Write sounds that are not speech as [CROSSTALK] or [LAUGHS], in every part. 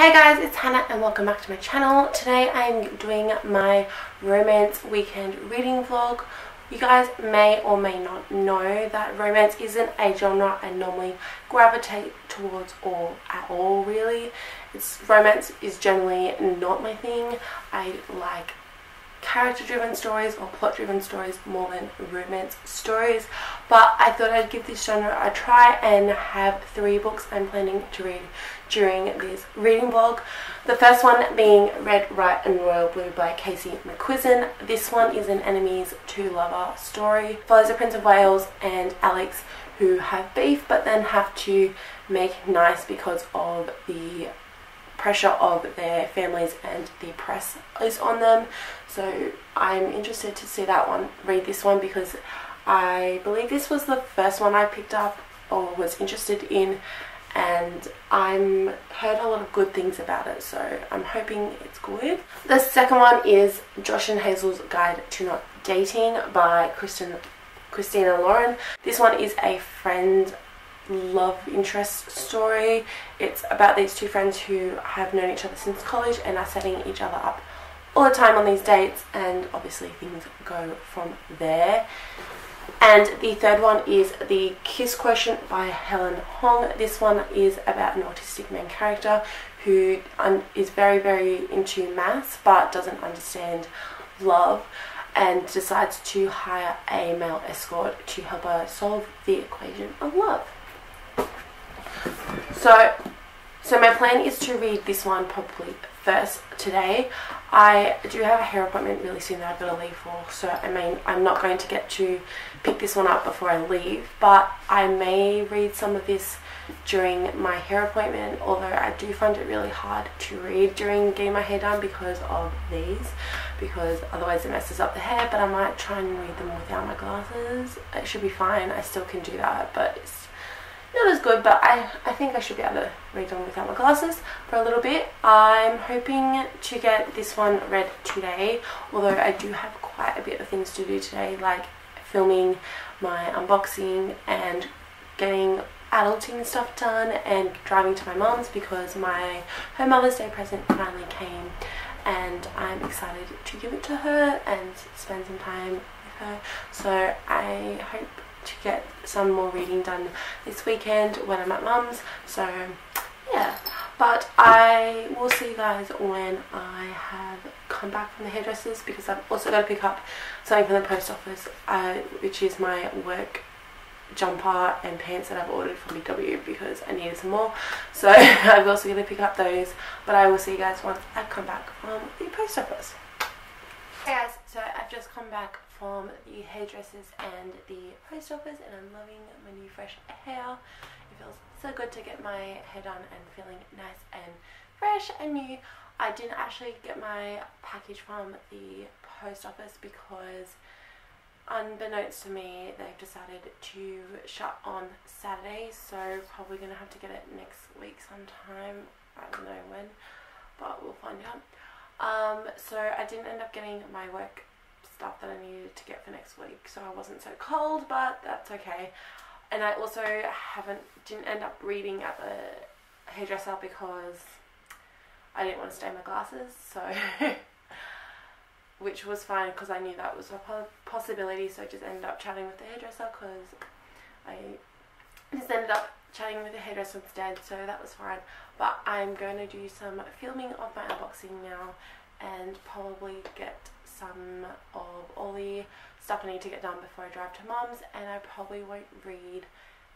Hey guys, it's Hannah and welcome back to my channel. Today I'm doing my romance weekend reading vlog. You guys may or may not know that romance isn't a genre I normally gravitate towards or at all really. It's Romance is generally not my thing. I like character driven stories or plot driven stories more than romance stories but I thought I'd give this genre a try and have three books I'm planning to read during this reading vlog. The first one being Red, White and Royal Blue by Casey McQuiston. This one is an enemies to lover story. Follows the Prince of Wales and Alex who have beef but then have to make nice because of the pressure of their families and the press is on them. So I'm interested to see that one, read this one because I believe this was the first one I picked up or was interested in and I'm heard a lot of good things about it so I'm hoping it's good. The second one is Josh and Hazel's Guide to Not Dating by Kristen Christina Lauren. This one is a friend love interest story. It's about these two friends who have known each other since college and are setting each other up all the time on these dates and obviously things go from there. And the third one is The Kiss Quotient by Helen Hoang. This one is about an autistic main character who is very, very into maths but doesn't understand love and decides to hire a male escort to help her solve the equation of love. So, so my plan is to read this one probably first today. I do have a hair appointment really soon that I've got to leave for, so I mean I'm not going to get to pick this one up before I leave, but I may read some of this during my hair appointment, although I do find it really hard to read during getting my hair done because of these, because otherwise it messes up the hair, but I might try and read them without my glasses. It should be fine, I still can do that, but it's not as good but I, I think I should be able to read them without my glasses for a little bit. I'm hoping to get this one read today although I do have quite a bit of things to do today like filming my unboxing and getting adulting stuff done and driving to my mom's because my her Mother's Day present finally came and I'm excited to give it to her and spend some time with her so I hope to get some more reading done this weekend when I'm at mum's so yeah but I will see you guys when I have come back from the hairdressers because I've also got to pick up something from the post office uh, which is my work jumper and pants that I've ordered from BW because I needed some more so [LAUGHS] I'm also going to pick up those but I will see you guys once I come back from the post office. Hey guys, so I've just come back from the hairdressers and the post office and I'm loving my new fresh hair. It feels so good to get my hair done and feeling nice and fresh and new. I didn't actually get my package from the post office because unbeknownst to me they've decided to shut on Saturday so probably to have to get it next week sometime. I don't know when but we'll find out. Um, so I didn't end up getting my work stuff that I needed to get for next week so I wasn't so cold but that's okay. And I also haven't didn't end up reading at the hairdresser because I didn't want to stain my glasses so [LAUGHS] which was fine because I knew that was a possibility so I just ended up chatting with the hairdresser because I just ended up chatting with the hairdresser instead so that was fine. But I'm going to do some filming of my unboxing now and probably get some of all the stuff I need to get done before I drive to mum's and I probably won't read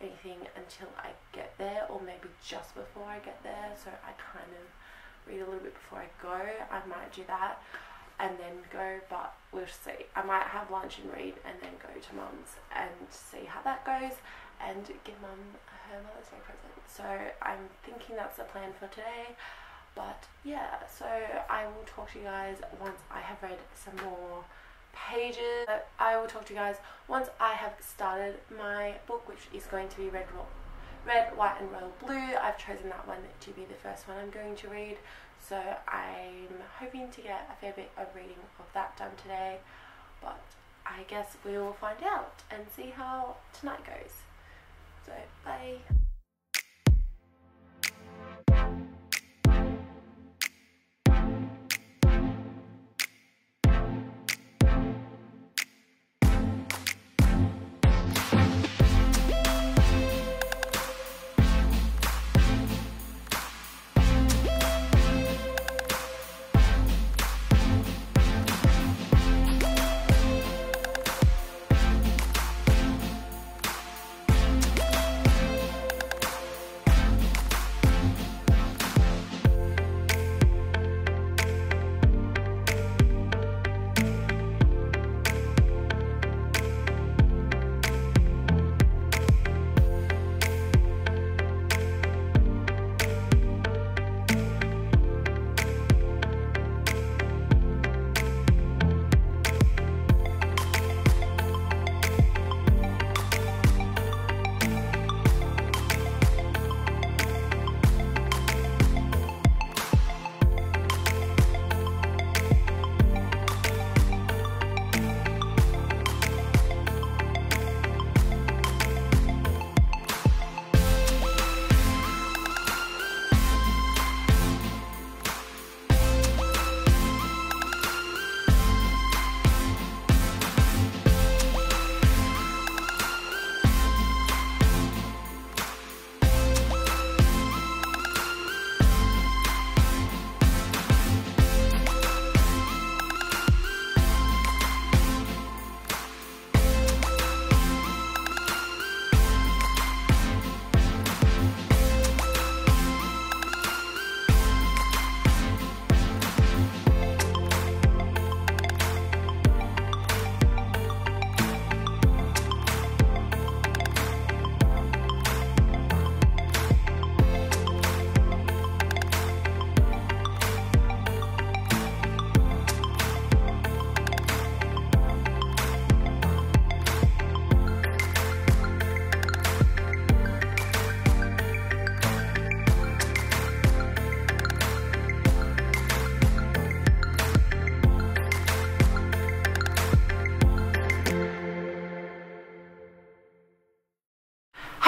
anything until I get there or maybe just before I get there so I kind of read a little bit before I go. I might do that and then go but we'll see. I might have lunch and read and then go to mum's and see how that goes and give mum her Mother's Day present. So I'm thinking that's the plan for today but yeah so I will talk to you guys once I have read some more pages. I will talk to you guys once I have started my book which is going to be Red, Red White and Royal Blue. I've chosen that one to be the first one I'm going to read. So I'm hoping to get a fair bit of reading of that done today. But I guess we will find out and see how tonight goes. So bye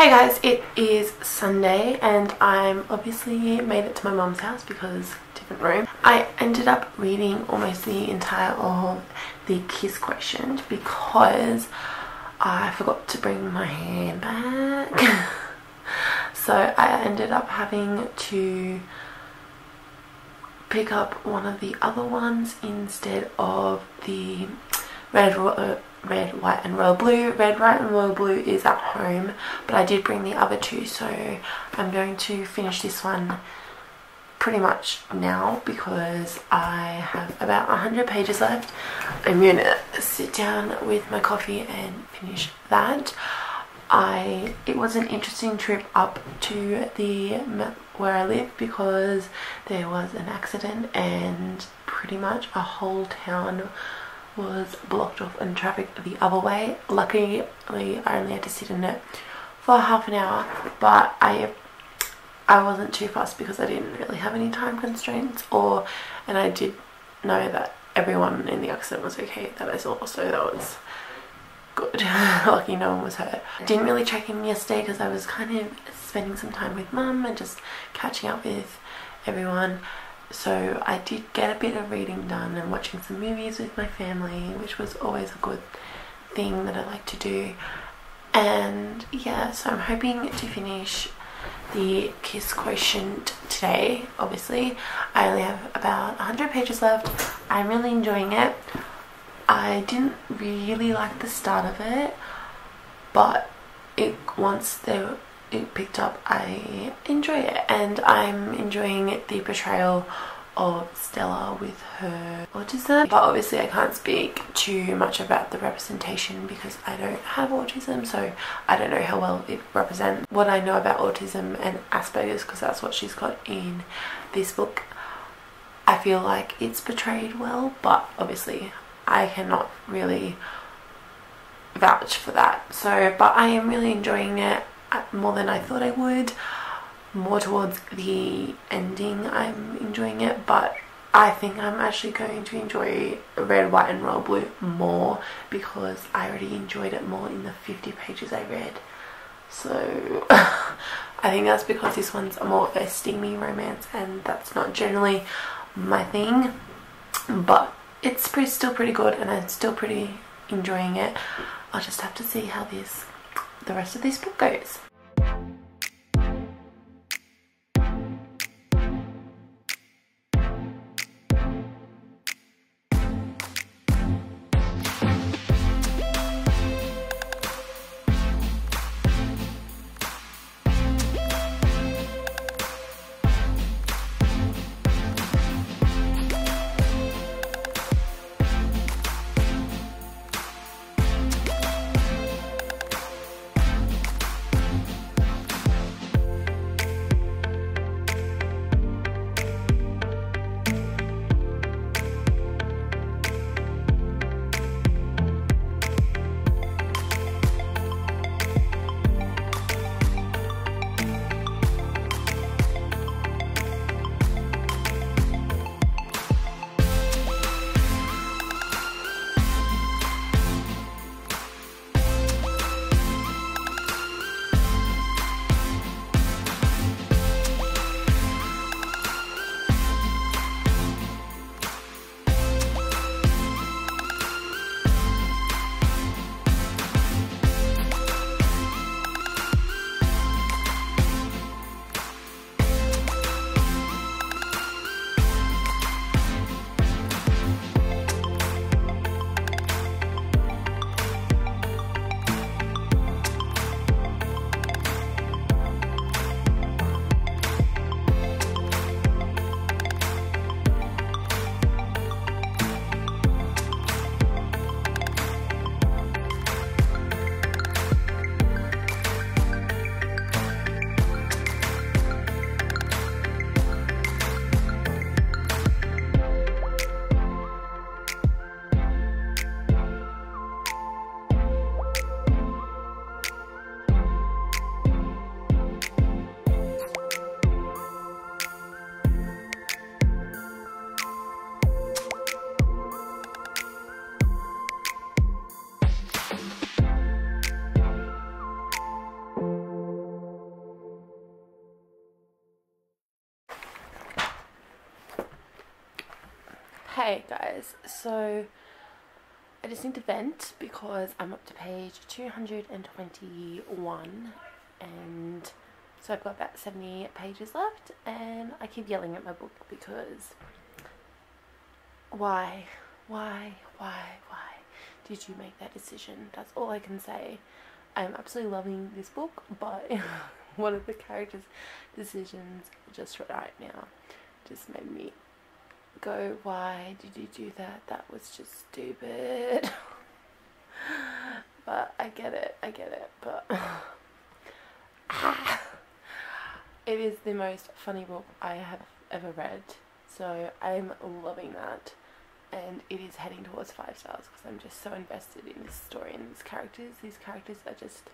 Hey guys, it is Sunday and I'm obviously made it to my mom's house because different room. I ended up reading almost the entire of the Kiss Quotient because I forgot to bring my handbag. [LAUGHS] so I ended up having to pick up one of the other ones instead of the red, uh, red, white and royal blue. Red, white and royal blue is at home but I did bring the other two so I'm going to finish this one pretty much now because I have about 100 pages left. I'm going to sit down with my coffee and finish that. I It was an interesting trip up to the where I live because there was an accident and pretty much a whole town was blocked off and traffic the other way. Luckily I only had to sit in it for half an hour but I I wasn't too fussed because I didn't really have any time constraints or and I did know that everyone in the accident was okay that I saw so that was good. [LAUGHS] Lucky no one was hurt. Didn't really check in yesterday because I was kind of spending some time with mum and just catching up with everyone so I did get a bit of reading done and watching some movies with my family which was always a good thing that I like to do and yeah so I'm hoping to finish the Kiss Quotient today, obviously. I only have about 100 pages left. I'm really enjoying it. I didn't really like the start of it, but it once they it picked up, I enjoy it, and I'm enjoying the portrayal of Stella with her autism. But obviously I can't speak too much about the representation because I don't have autism so I don't know how well it represents. What I know about autism and Asperger's because that's what she's got in this book I feel like it's portrayed well but obviously I cannot really vouch for that. So but I am really enjoying it more than I thought I would more towards the ending I'm enjoying it but I think I'm actually going to enjoy red, white and royal blue more because I already enjoyed it more in the 50 pages I read. So [LAUGHS] I think that's because this one's a more of a steamy romance and that's not generally my thing. But it's pretty, still pretty good and I'm still pretty enjoying it. I'll just have to see how this the rest of this book goes. Hey guys, so I just need to vent because I'm up to page 221 and so I've got about 70 pages left and I keep yelling at my book because why, why, why, why did you make that decision? That's all I can say. I'm absolutely loving this book but [LAUGHS] one of the characters' decisions just right now just made me go, why did you do that? That was just stupid. [LAUGHS] but I get it, I get it, but [LAUGHS] ah. it is the most funny book I have ever read. So I'm loving that. And it is heading towards five stars because I'm just so invested in this story and these characters. These characters are just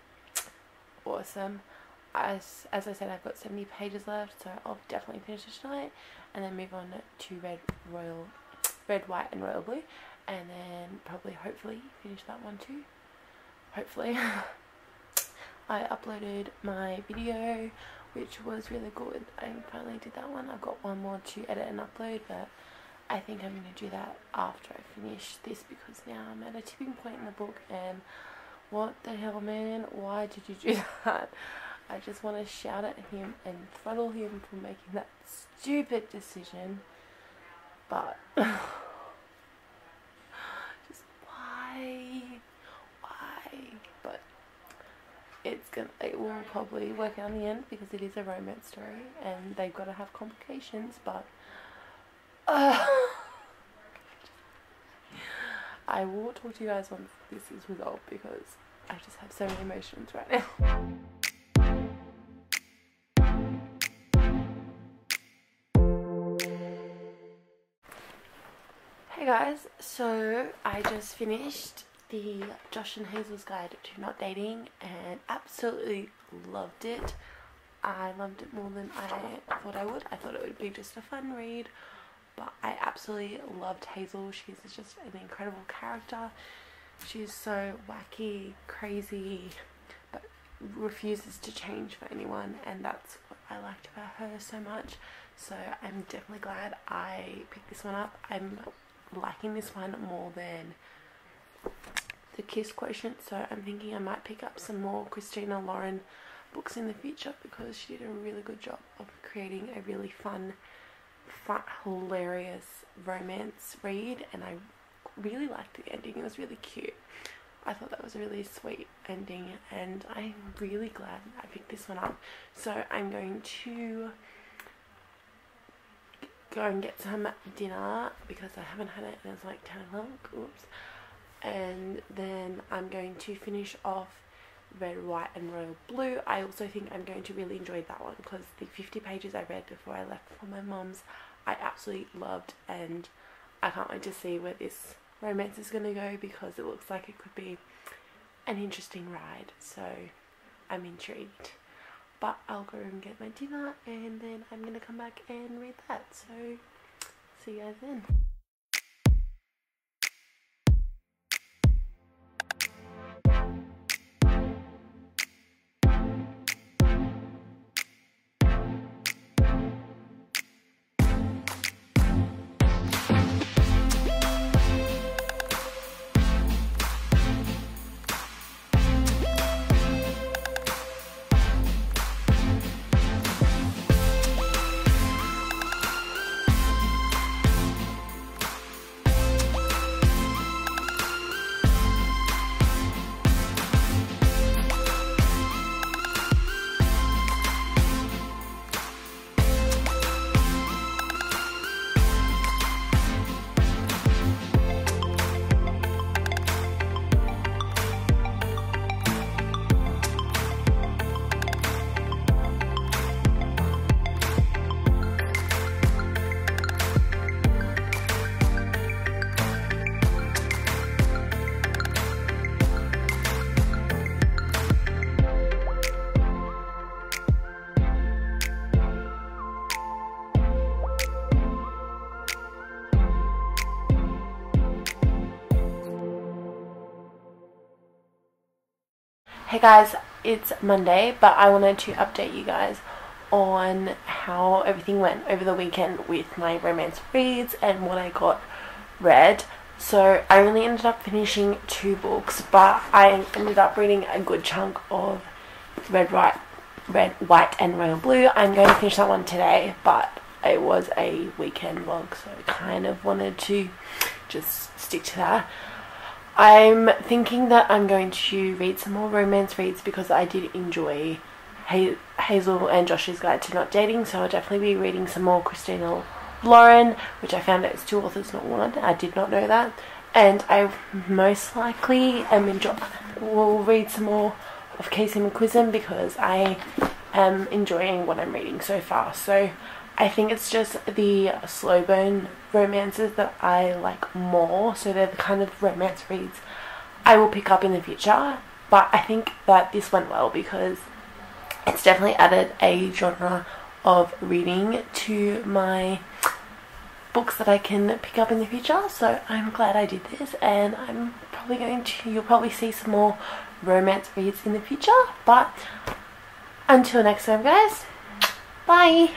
awesome as as I said, I've got 70 pages left, so I'll definitely finish it tonight, and then move on to red, royal, red, white, and royal blue, and then probably, hopefully, finish that one too. Hopefully, [LAUGHS] I uploaded my video, which was really good. I finally did that one. I've got one more to edit and upload, but I think I'm going to do that after I finish this because now I'm at a tipping point in the book, and what the hell, man? Why did you do [LAUGHS] that? I just want to shout at him and throttle him for making that stupid decision. But [SIGHS] just why, why? But it's gonna, it will probably work out in the end because it is a romance story and they've got to have complications. But uh, [SIGHS] I will talk to you guys once this is resolved because I just have so many emotions right now. Guys, so I just finished the Josh and Hazel's Guide to Not Dating and absolutely loved it. I loved it more than I thought I would. I thought it would be just a fun read, but I absolutely loved Hazel. She's just an incredible character. She's so wacky, crazy, but refuses to change for anyone, and that's what I liked about her so much. So I'm definitely glad I picked this one up. I'm liking this one more than the Kiss Quotient, so I'm thinking I might pick up some more Christina Lauren books in the future because she did a really good job of creating a really fun, fun hilarious romance read, and I really liked the ending. It was really cute. I thought that was a really sweet ending, and I'm really glad I picked this one up. So I'm going to go and get some dinner because I haven't had it and it's like 10 o'clock. Oops. And then I'm going to finish off red, white, and royal blue. I also think I'm going to really enjoy that one because the 50 pages I read before I left for my mum's I absolutely loved and I can't wait to see where this romance is going to go because it looks like it could be an interesting ride. So I'm intrigued. But I'll go and get my dinner and then I'm to come back and read that. So see you guys then. Guys, it's Monday, but I wanted to update you guys on how everything went over the weekend with my romance reads and what I got read. So I only ended up finishing two books, but I ended up reading a good chunk of Red, White, Red, White, and Royal Blue. I'm going to finish that one today, but it was a weekend vlog, so I kind of wanted to just stick to that. I'm thinking that I'm going to read some more romance reads because I did enjoy Hazel and Josh's Guide to Not Dating, so I'll definitely be reading some more Christina Lauren, which I found out is two authors, not one. I did not know that. And I most likely am enjoy will read some more of Casey McQuiston because I am enjoying what I'm reading so far. So I think it's just the slow burn romances that I like more. So they're the kind of romance reads I will pick up in the future. But I think that this went well because it's definitely added a genre of reading to my books that I can pick up in the future. So I'm glad I did this and I'm probably going to, you'll probably see some more romance reads in the future. But until next time guys, bye!